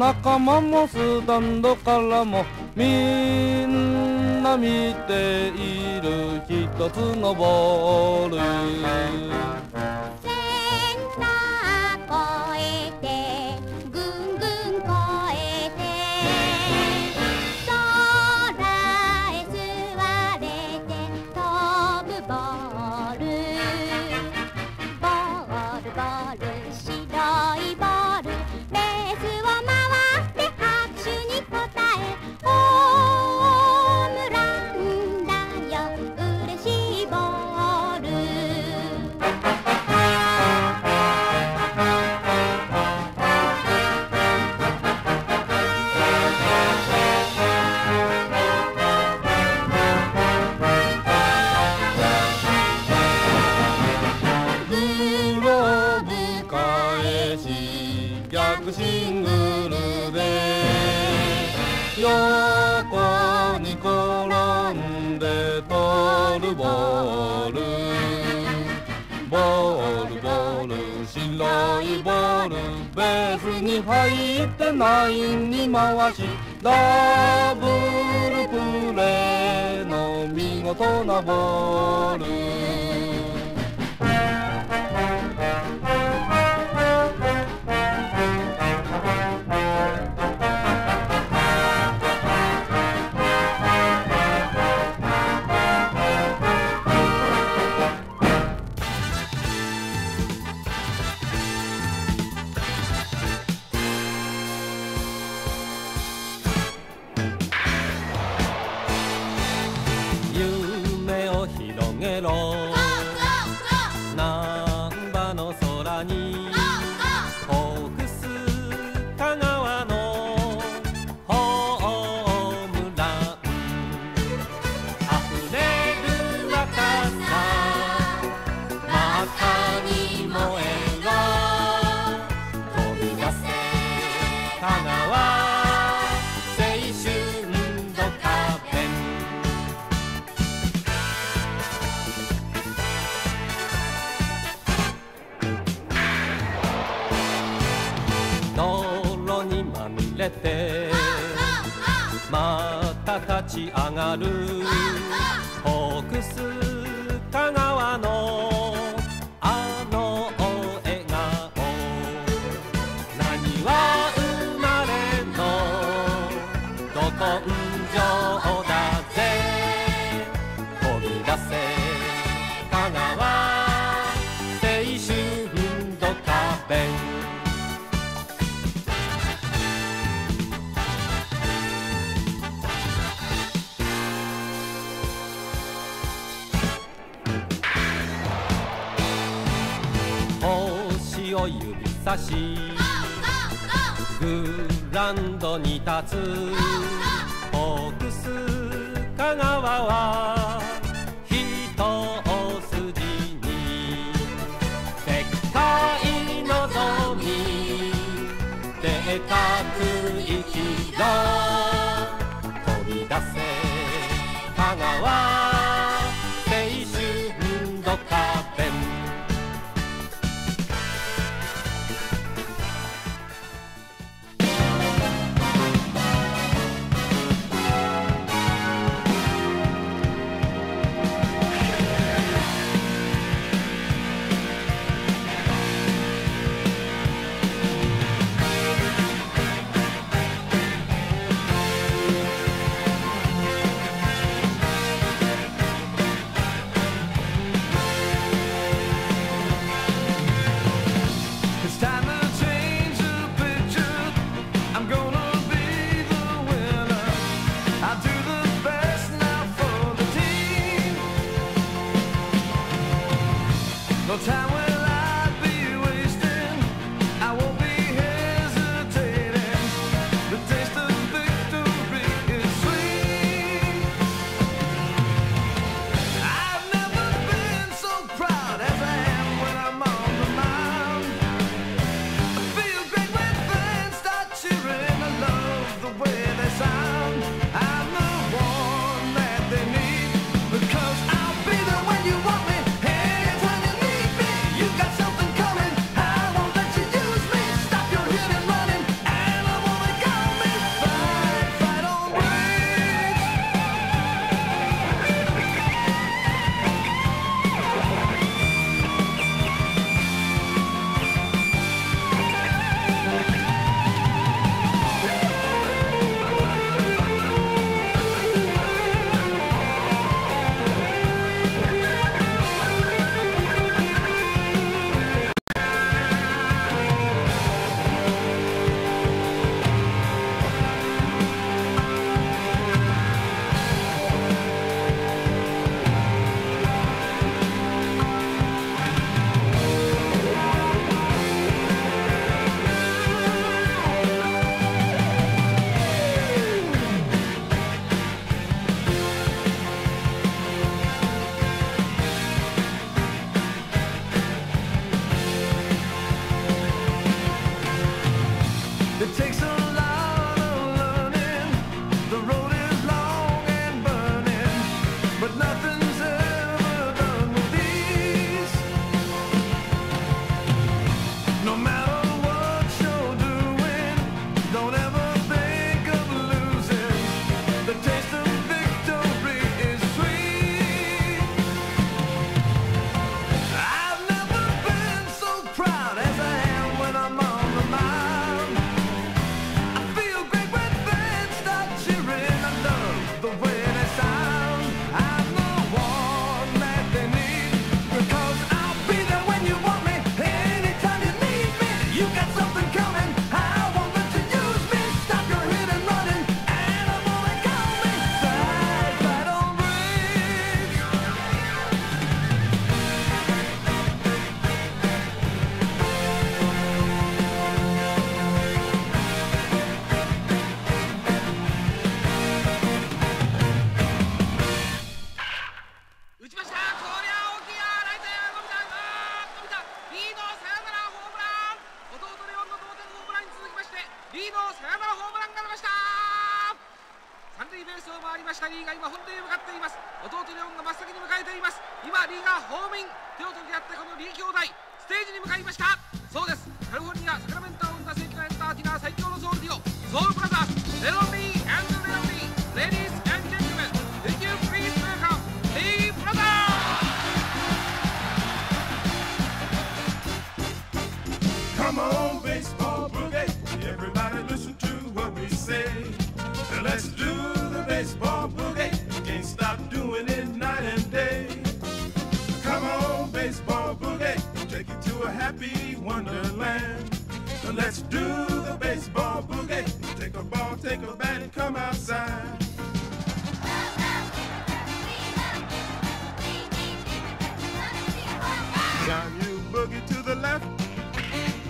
仲間もスタンドからもみんな見ている一つのボール。を指さし。グランドに立つ。ホークス香川は。ひ人を筋に。でっかいのぞみ。でかくいきろ children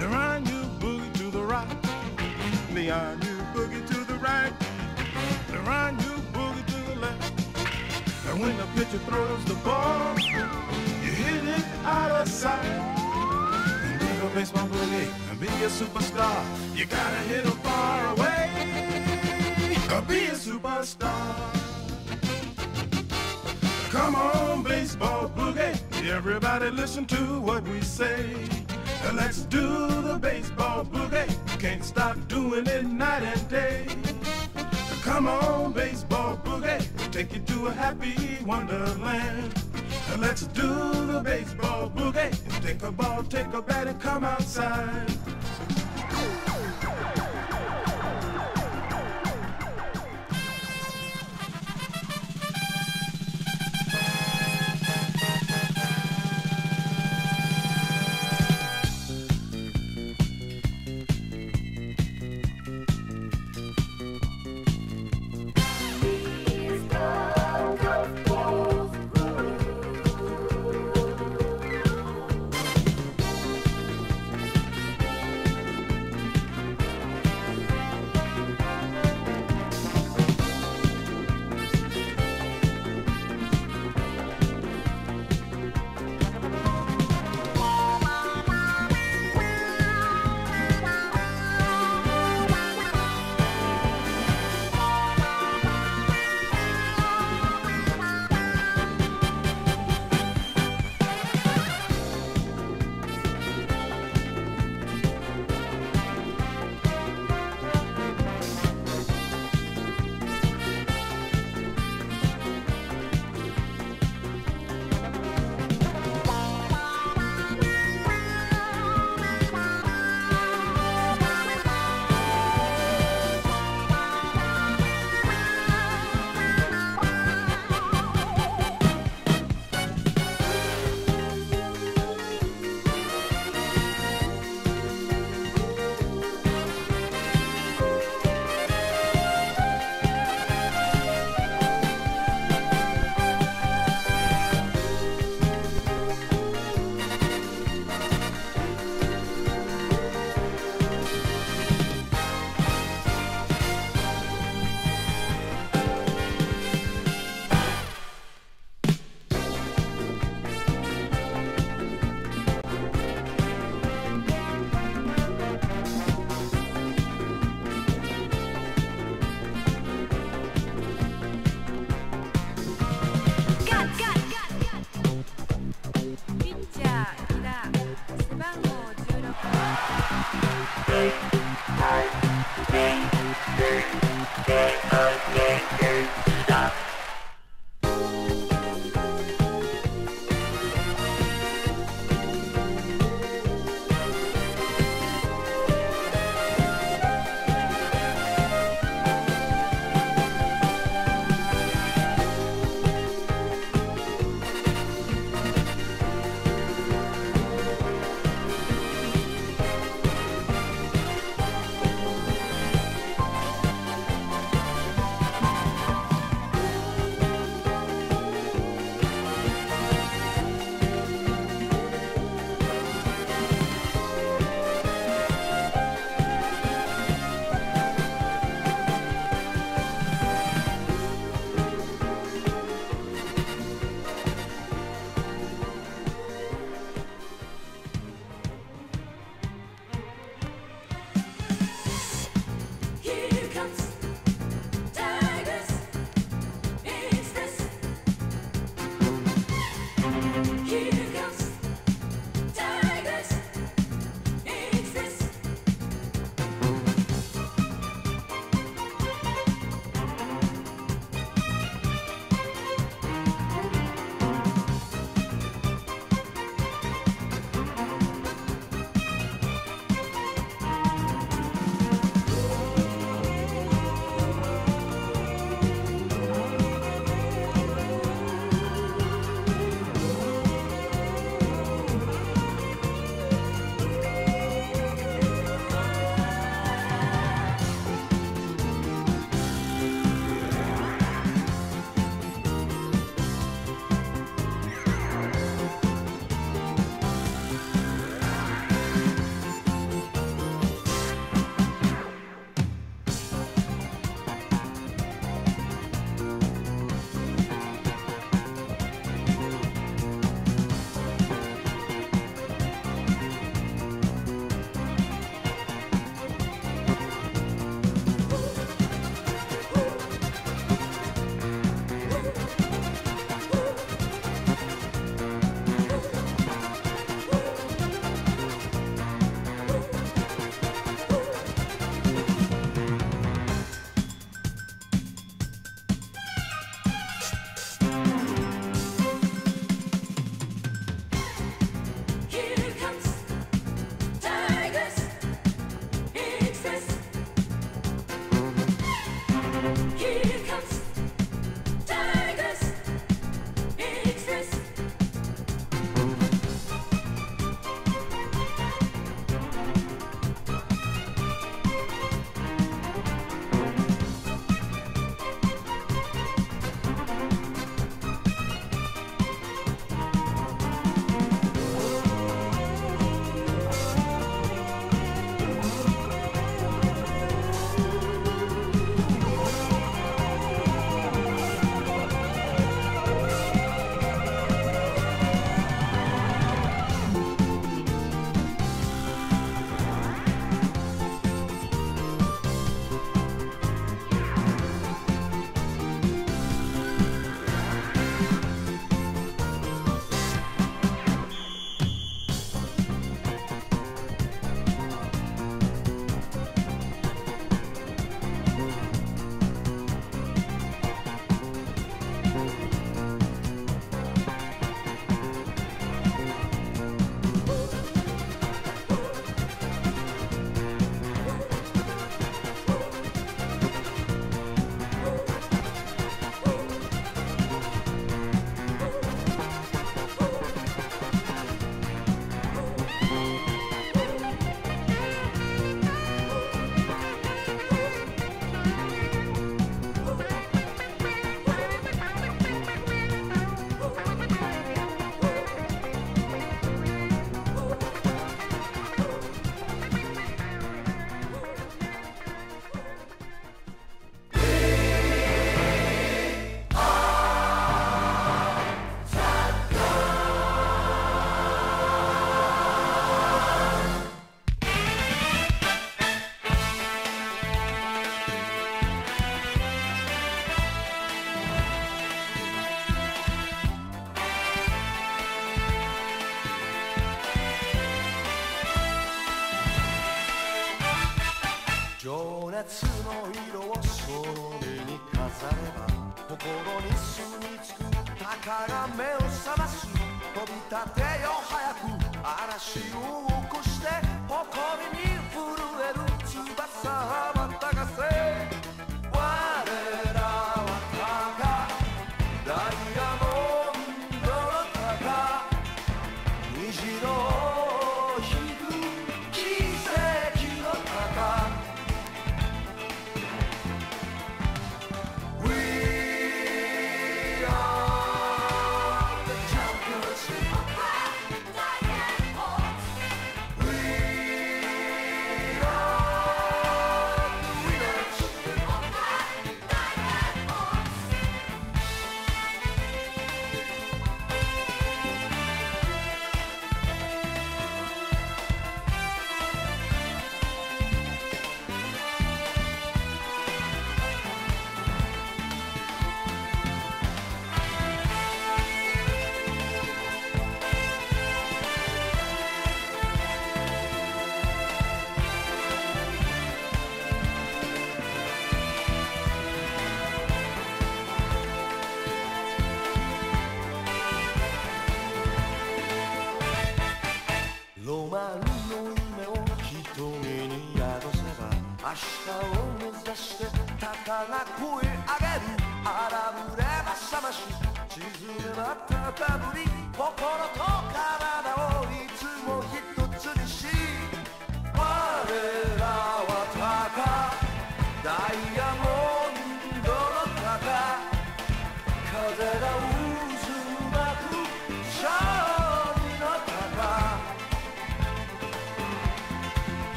Around you boogie to the right. Beyond you boogie to the right. Around you boogie to the left. And when the pitcher throws the ball, you hit it out of sight. And be a baseball boogie and be a superstar. You gotta hit 'em far away. Or be a superstar. Come on, baseball boogie. Everybody listen to what we say. Let's do the baseball boogie. Can't stop doing it night and day. Come on, baseball boogie. Take you to a happy wonderland. Now Let's do the baseball boogie. Take a ball, take a bat, and come outside.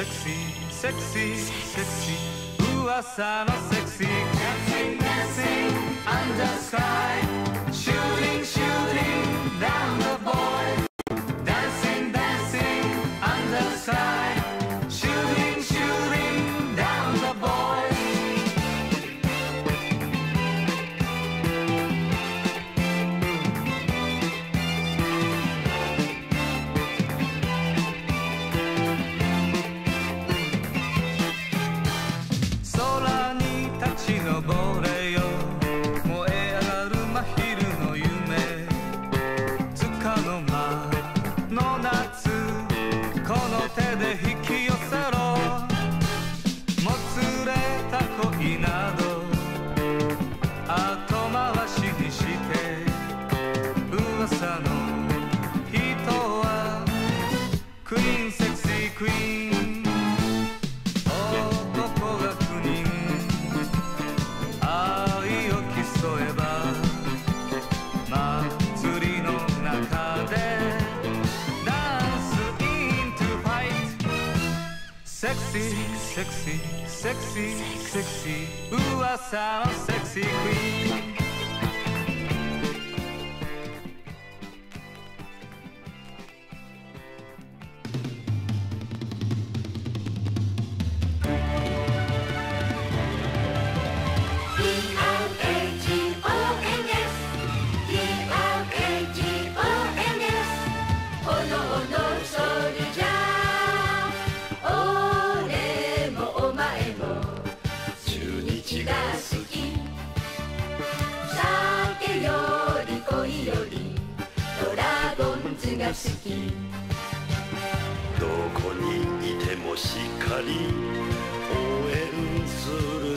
セクシーセクシーセクシー噂のセクシー Dancing dancing under sky. Shooting shooting down the sexy, sexy, sexy. Ooh, I sound sexy queen. 好き。どこにいてもしっかり応援する。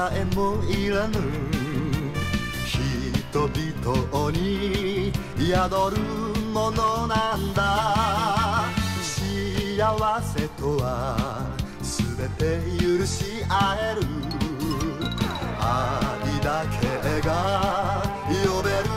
さえもいらぬ。人々に宿るものなんだ。幸せとは全て許し合える。愛だけが呼べる。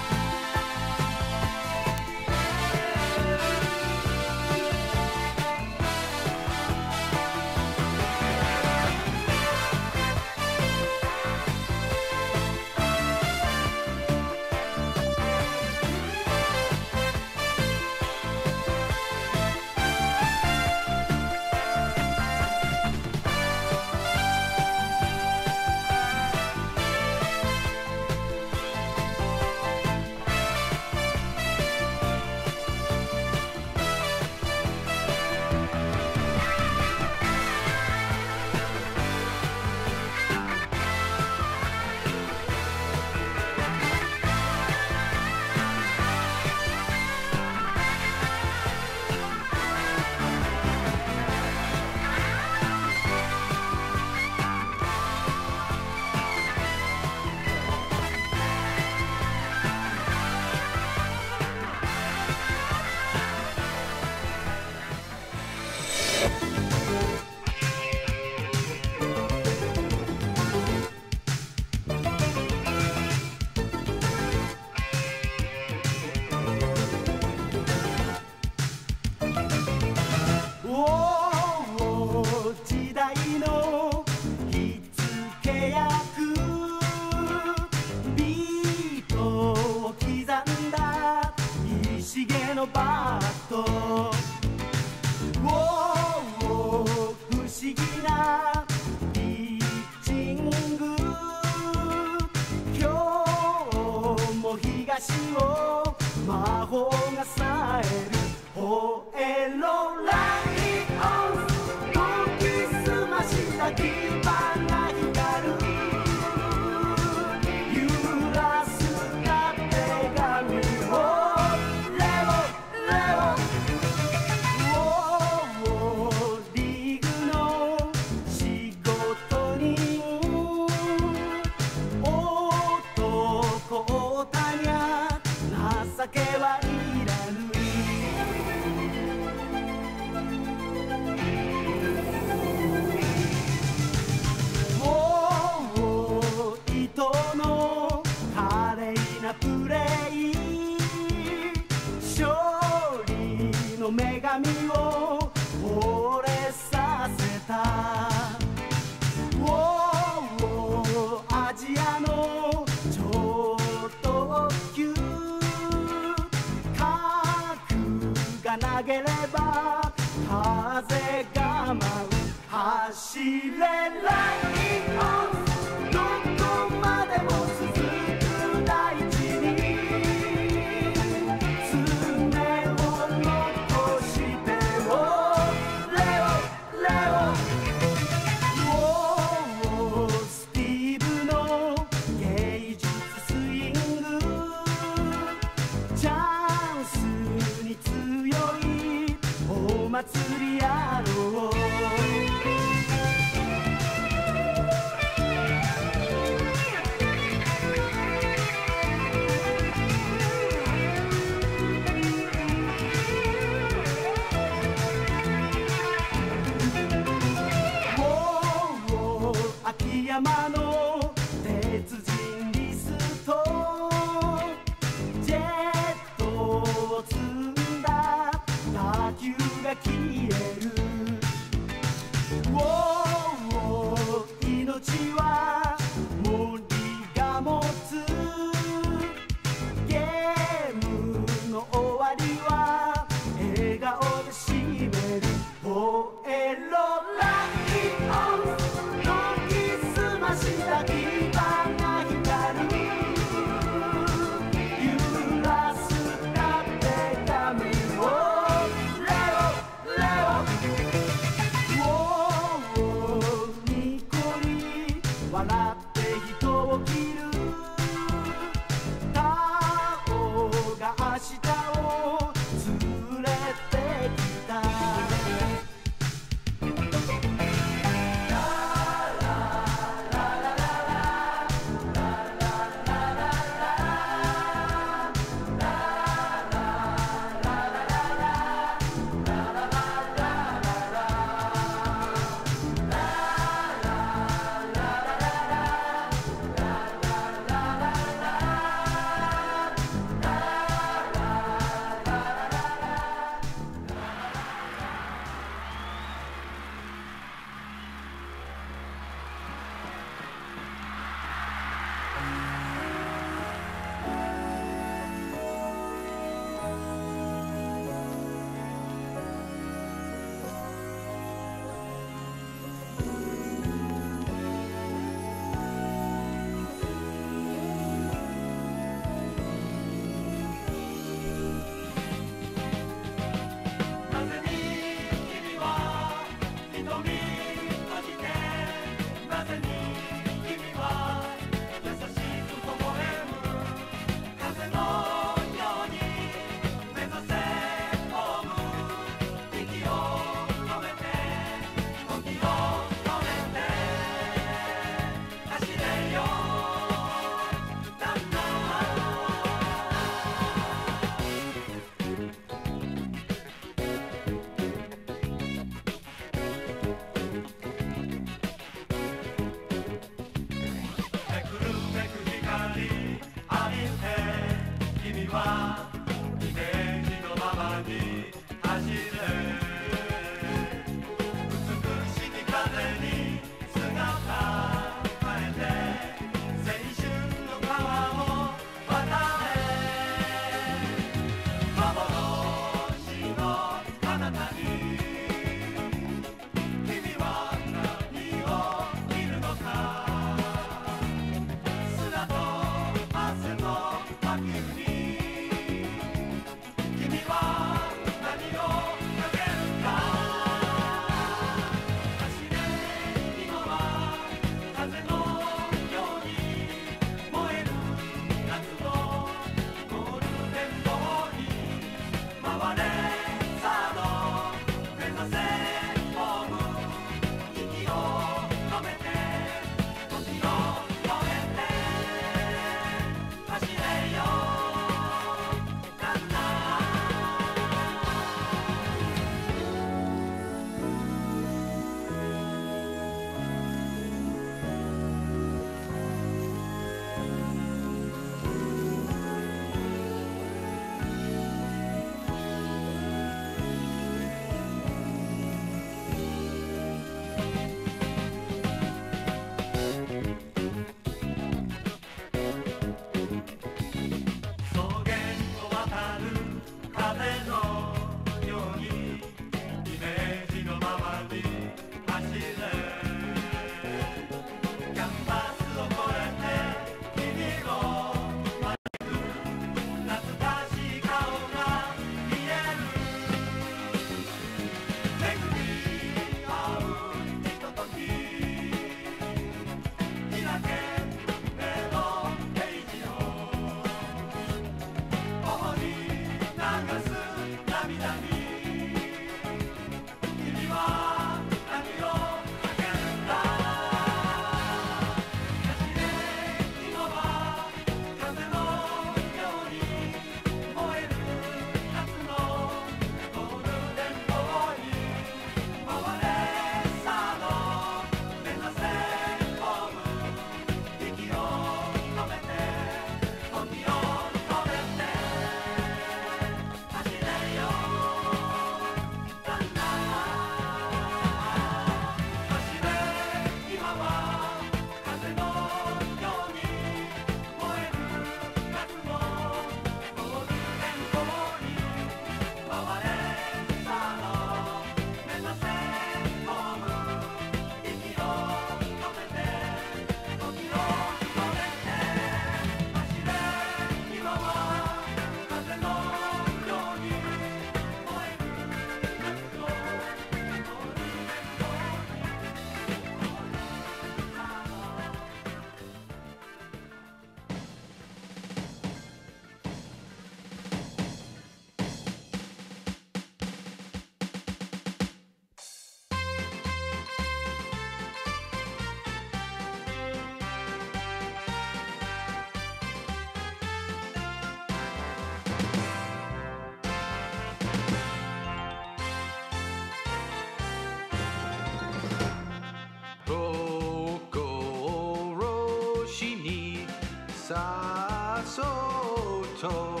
と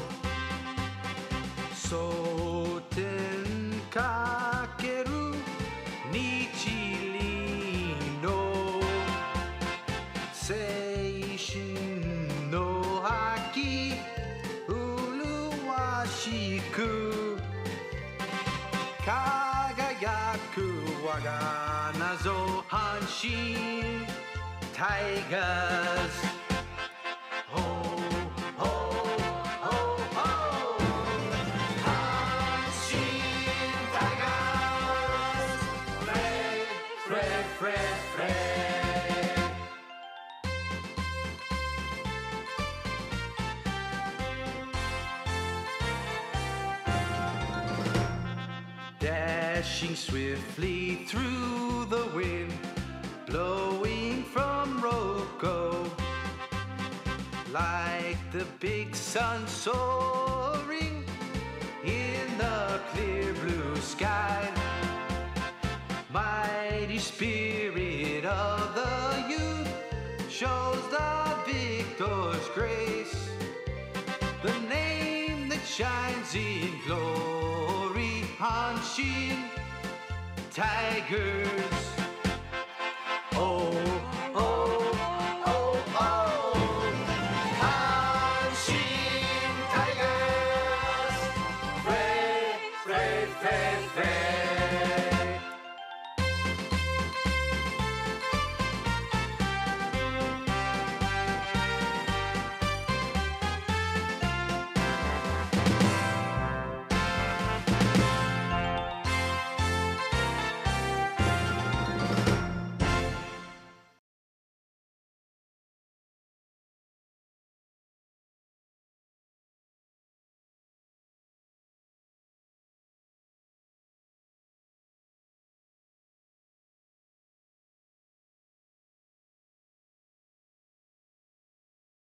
蒼天かける日輪の青春の秋麗しく輝く我が謎阪神タイガー dashing swiftly through the wind, blowing from Rokko, like the big sun soaring in the clear blue sky. Mighty spirit of the youth shows the victor's grace. The name that shines in glory, Hanshin Tigers.